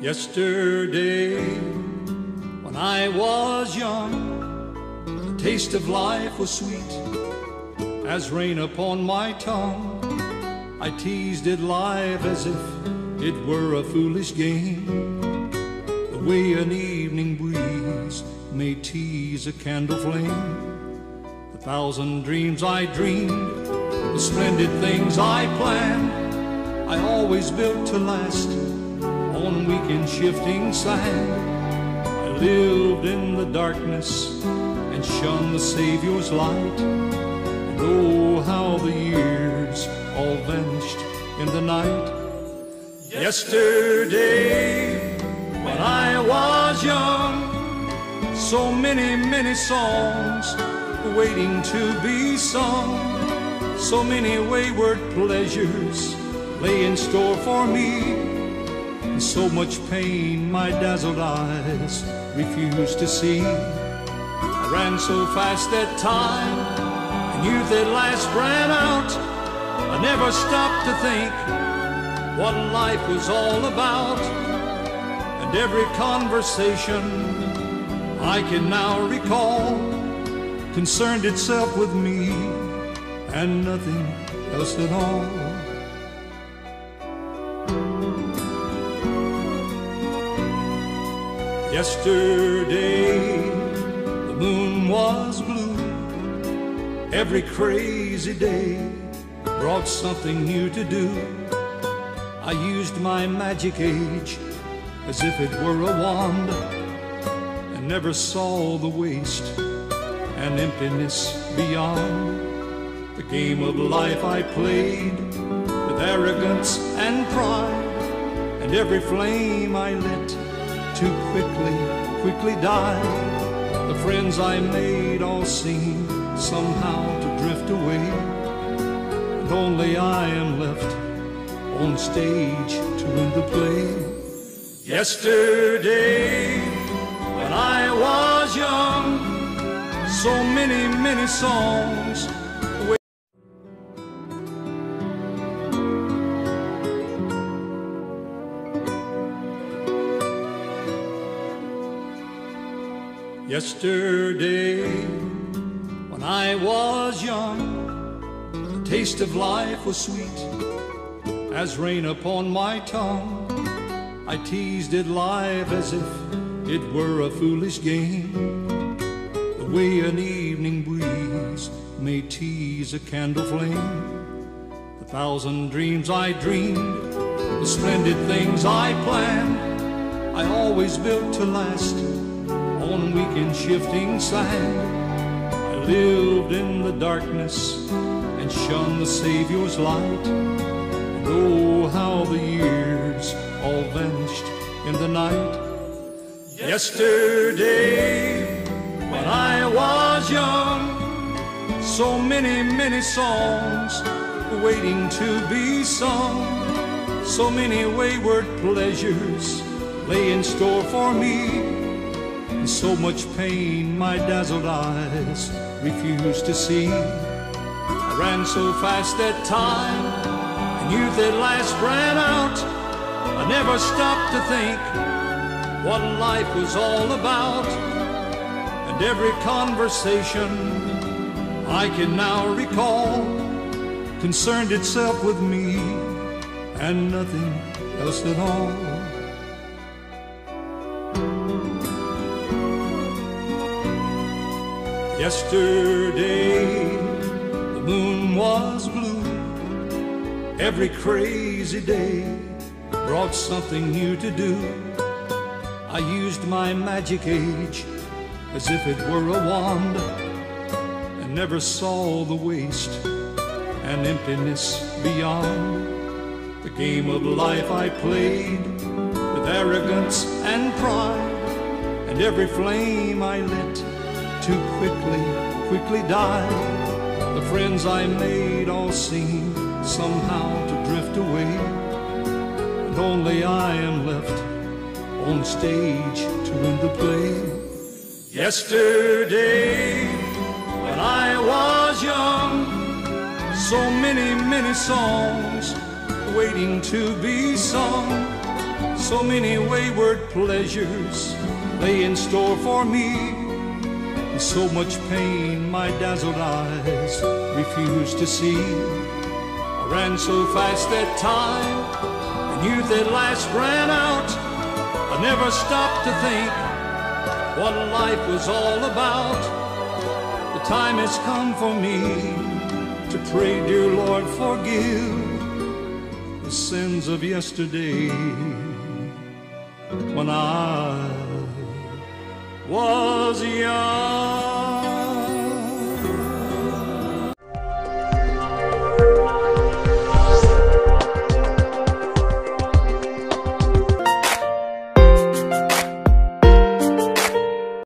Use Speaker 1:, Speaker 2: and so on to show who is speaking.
Speaker 1: Yesterday, when I was young, the taste of life was sweet as rain upon my tongue. I teased it life as if it were a foolish game. The way an evening breeze may tease a candle flame. The thousand dreams I dreamed, the splendid things I planned, I always built to last on weak and shifting sand. I lived in the darkness and shunned the Savior's light. And oh, how the years all vanished in the night. Yesterday, when I was young, so many, many songs waiting to be sung, so many wayward pleasures lay in store for me. So much pain my dazzled eyes refused to see. I ran so fast that time, and youth at last ran out. I never stopped to think what life was all about. And every conversation I can now recall concerned itself with me and nothing else at all. Yesterday, the moon was blue. Every crazy day brought something new to do. I used my magic age as if it were a wand and never saw the waste and emptiness beyond. The game of life I played with arrogance and pride, and every flame I lit too quickly, quickly die. The friends I made all seem somehow to drift away, and only I am left on stage to end the play. Yesterday, when I was young, so many, many songs. Yesterday, when I was young, the taste of life was sweet as rain upon my tongue. I teased it life as if it were a foolish game. The way an evening breeze may tease a candle flame. The thousand dreams I dreamed, the splendid things I planned, I always built to last on weak and shifting sand. I lived in the darkness and shunned the Savior's light. And oh, how the years all vanished in the night. Yesterday, when I was young, so many, many songs waiting to be sung. So many wayward pleasures lay in store for me. And so much pain my dazzled eyes refused to see. I ran so fast that time, and youth at last ran out. I never stopped to think what life was all about. And every conversation I can now recall concerned itself with me and nothing else at all. Yesterday, the moon was blue. Every crazy day brought something new to do. I used my magic age as if it were a wand and never saw the waste and emptiness beyond. The game of life I played with arrogance and pride, and every flame I lit too quickly, quickly die. The friends I made all seem somehow to drift away, and only I am left on stage to win the play. Yesterday, when I was young, so many, many songs waiting to be sung. So many wayward pleasures lay in store for me. So much pain my dazzled eyes refused to see. I ran so fast that time, and youth at last ran out. I never stopped to think what life was all about. The time has come for me to pray, dear Lord, forgive the sins of yesterday when I was young.